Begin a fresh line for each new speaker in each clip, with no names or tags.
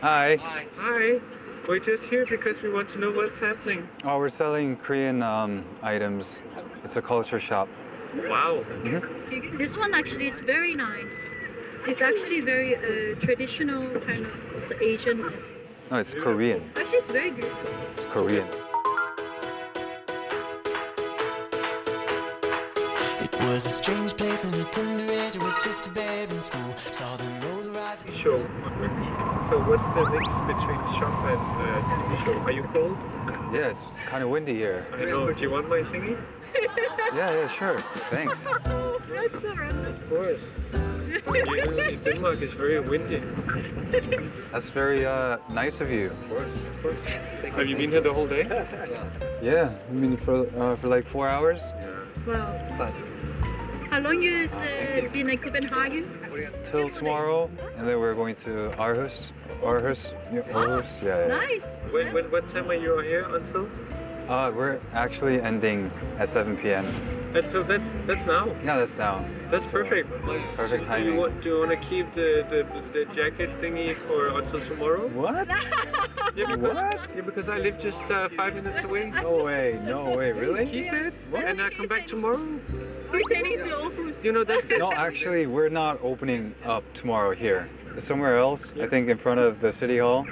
Hi.
Hi. We're just here because we want to know what's happening.
Oh, we're selling Korean um, items. It's a culture shop.
Wow.
This one actually is very nice. It's actually very uh, traditional kind of also Asian.
No, it's Korean.
Actually, it's very good.
It's Korean.
It was a strange place and a tender age. I was just a babe in school. Saw the rose rise.
Show. So what's the mix between shop and uh, TV show? Are you cold?
Yeah, it's kind of windy here.
I know. Do you want my thingy?
Yeah, yeah, sure. Thanks.
That's so random.
Of course. You- Denmark is very windy.
That's very uh, nice of you.
Of course. Of course. Have you been here the whole day?
Yeah, yeah I mean for uh, for like four hours
Wow. How long you uh, been in Copenhagen?
till tomorrow, and then we're going to Aarhus. Aarhus, yeah, Aarhus. Yeah, yeah.
Nice.
When, when, what time are you here until?
Uh, we're actually ending at 7 p.m.
And so that's that's now.
Yeah, that's now.
That's perfect.
perfect
Do you
timing.
want do you want to keep the, the the jacket thingy for until tomorrow?
What?
Yeah, because,
What?
Yeah, because I live just uh, five minutes away.
No way, no way, really?
Keep it, what? and I come back tomorrow.
We're sending to Aarhus.
You know that's the,
No, actually, we're not opening up tomorrow here. Somewhere else, I think in front of the city hall.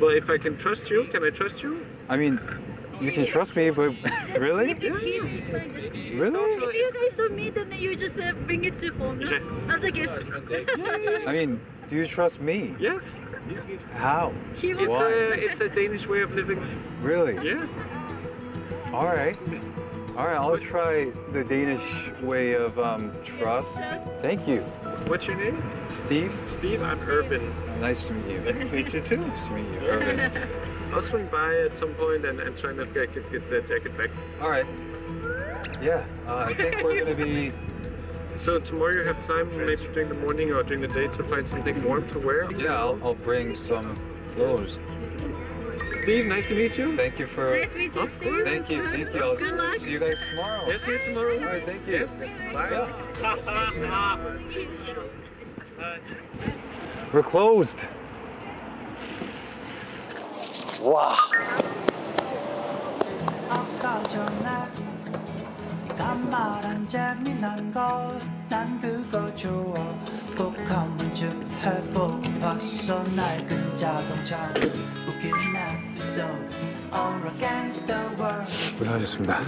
Well, if I can trust you, can I trust you?
I mean, you can trust me, but really?
Keep it here. It's fine. Just
Really?
If you guys don't meet, then you just uh, bring it to home no? as a gift.
I mean, do you trust me?
Yes.
How?
It's.
Why?
a it's a Danish way of living.
Really?
Yeah.
All right. All right, I'll try the Danish way of um, trust. Thank you.
What's your name?
Steve,
Steve. I'm Urban.
nice to meet you.
Nice to meet you too.
Nice to meet you, Irvin.
I'll swing by at some point and, and try and get, get, get the jacket back.
All right. Yeah, uh, I think we're gonna be.
So tomorrow you have time, maybe during the morning or during the day, to find something warm to wear.
Yeah, I'll, I'll bring some clothes.
Steve, nice to meet you.
Thank you for.
Nice to meet you, Steve.
Thank you, thank you. I'll
Good luck.
see you guys tomorrow.
Yes, see you tomorrow.
All right, thank you.
Bye.
We're closed. Wow.
말한 재미난 걸난 그거 좋아 꼭 한 번쯤 해보고 봤어 낡은 자동차 웃긴 에피소드 All against the world
고생하셨습니다.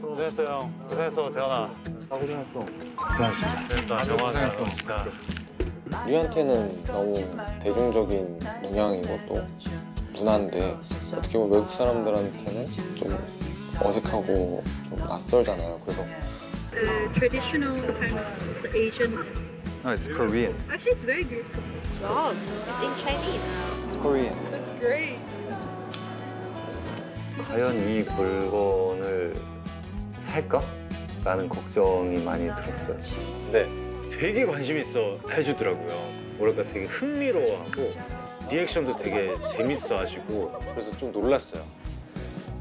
고생했어요. 고생했어, 대현아.
고생하셨습니다.
됐다, 정말 진짜.
우리한테는 너무 대중적인 문양인 것도 문화인데 어떻게 보면 외국 사람들한테는 좀 어색하고 좀 낯설잖아요. 그래서
Uh, traditional kind of Asian.
No, it's Korean.
Actually, it's very good.
Wow, it's in Chinese.
It's Korean.
That's great.
과연 이 물건을 살까? 라는 걱정이 많이 들었어요.
근데 되게 관심 있어 해주더라고요. 뭐랄까 되게 흥미로워하고 리액션도 되게 재밌어 하시고 그래서 좀 놀랐어요.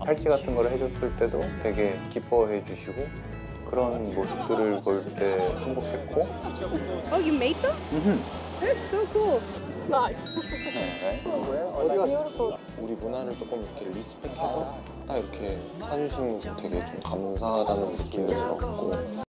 팔찌 같은 걸 해줬을 때도 되게 기뻐해 주시고 그런 모습들을 볼 때 행복했고
Oh, you made them?
Mhm.
That's so cool. It's nice.
우리 문화를 조금 이렇게 리스펙해서 딱 이렇게 사주시는 거 되게 좀 감사하다는 느낌이 들었고